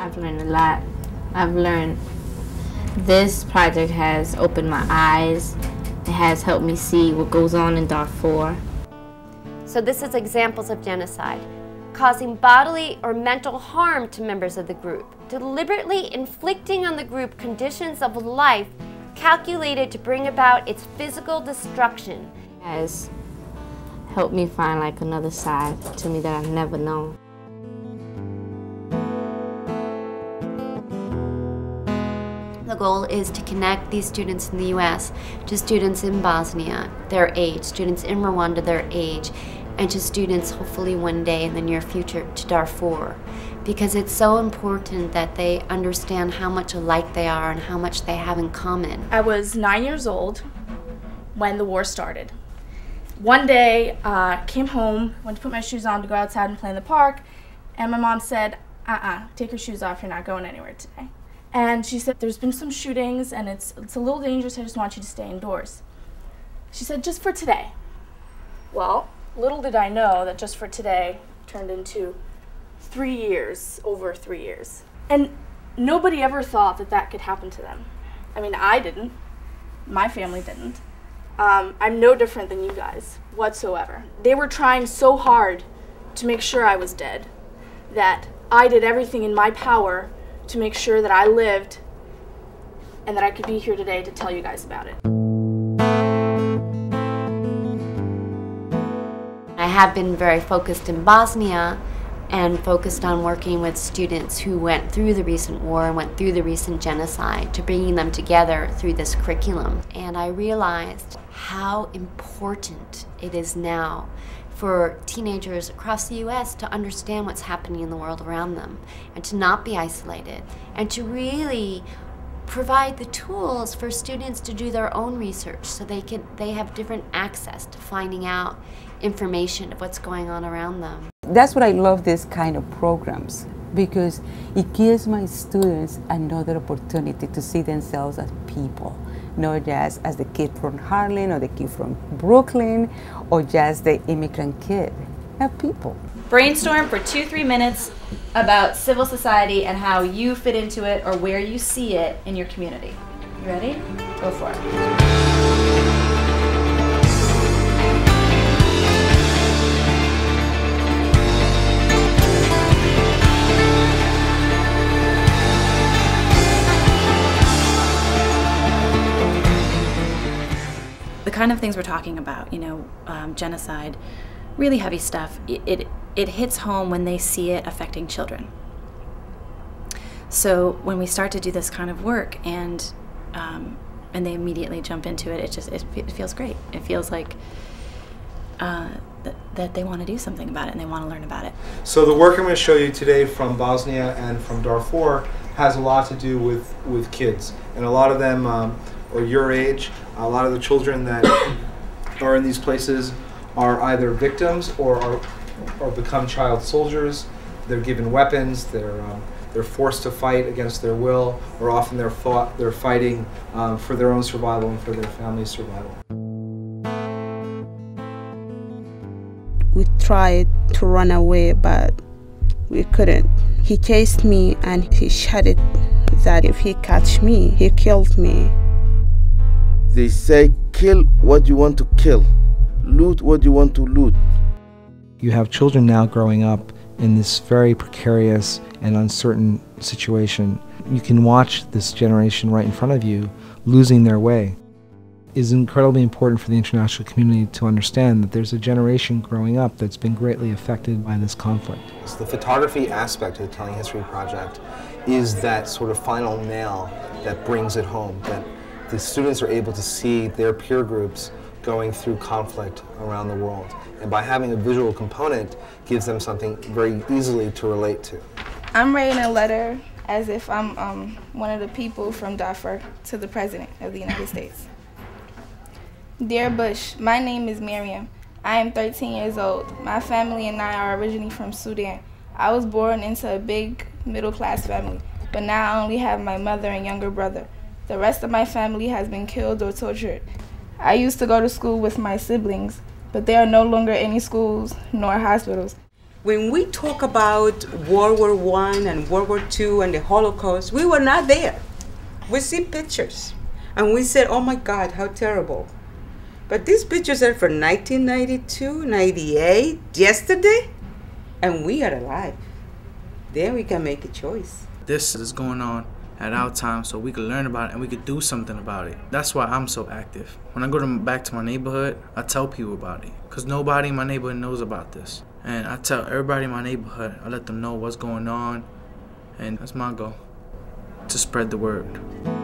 I've learned a lot. I've learned this project has opened my eyes. It has helped me see what goes on in Darfur. So this is examples of genocide, causing bodily or mental harm to members of the group, deliberately inflicting on the group conditions of life calculated to bring about its physical destruction. Has helped me find like another side to me that I've never known. The goal is to connect these students in the US to students in Bosnia, their age, students in Rwanda, their age, and to students hopefully one day in the near future to Darfur. Because it's so important that they understand how much alike they are and how much they have in common. I was nine years old when the war started. One day, uh, came home, went to put my shoes on to go outside and play in the park, and my mom said, uh-uh, take your shoes off, you're not going anywhere today. And she said, There's been some shootings and it's, it's a little dangerous. I just want you to stay indoors. She said, Just for today. Well, little did I know that just for today turned into three years, over three years. And nobody ever thought that that could happen to them. I mean, I didn't. My family didn't. Um, I'm no different than you guys whatsoever. They were trying so hard to make sure I was dead that I did everything in my power to make sure that I lived and that I could be here today to tell you guys about it. I have been very focused in Bosnia and focused on working with students who went through the recent war and went through the recent genocide to bringing them together through this curriculum. And I realized how important it is now for teenagers across the US to understand what's happening in the world around them and to not be isolated and to really provide the tools for students to do their own research so they can they have different access to finding out information of what's going on around them. That's what I love this kind of programs because it gives my students another opportunity to see themselves as people not just as the kid from Harlem or the kid from Brooklyn or just the immigrant kid. Have people. Brainstorm for two, three minutes about civil society and how you fit into it or where you see it in your community. You ready? Go for it. The kind of things we're talking about, you know, um, genocide, really heavy stuff, it, it, it hits home when they see it affecting children. So when we start to do this kind of work and um, and they immediately jump into it, it just it, it feels great. It feels like uh, th that they want to do something about it and they want to learn about it. So the work I'm going to show you today from Bosnia and from Darfur has a lot to do with with kids, and a lot of them um, are your age. A lot of the children that are in these places are either victims or are or become child soldiers. They're given weapons. They're um, they're forced to fight against their will, or often they're fought. They're fighting um, for their own survival and for their family's survival. We tried to run away, but we couldn't. He chased me and he shouted that if he catch me, he killed me. They say kill what you want to kill, loot what you want to loot. You have children now growing up in this very precarious and uncertain situation. You can watch this generation right in front of you losing their way. It is incredibly important for the international community to understand that there's a generation growing up that's been greatly affected by this conflict. So the photography aspect of the Telling History Project is that sort of final nail that brings it home, that the students are able to see their peer groups going through conflict around the world. And by having a visual component gives them something very easily to relate to. I'm writing a letter as if I'm um, one of the people from Darfur to the President of the United States. Dear Bush, my name is Miriam. I am 13 years old. My family and I are originally from Sudan. I was born into a big middle class family, but now I only have my mother and younger brother. The rest of my family has been killed or tortured. I used to go to school with my siblings, but there are no longer any schools nor hospitals. When we talk about World War One and World War Two and the Holocaust, we were not there. We see pictures, and we said, "Oh my God, how terrible!" But these pictures are from 1992, 98, yesterday, and we are alive. Then we can make a choice. This is going on at our time so we could learn about it and we could do something about it. That's why I'm so active. When I go to, back to my neighborhood, I tell people about it because nobody in my neighborhood knows about this. And I tell everybody in my neighborhood, I let them know what's going on, and that's my goal to spread the word.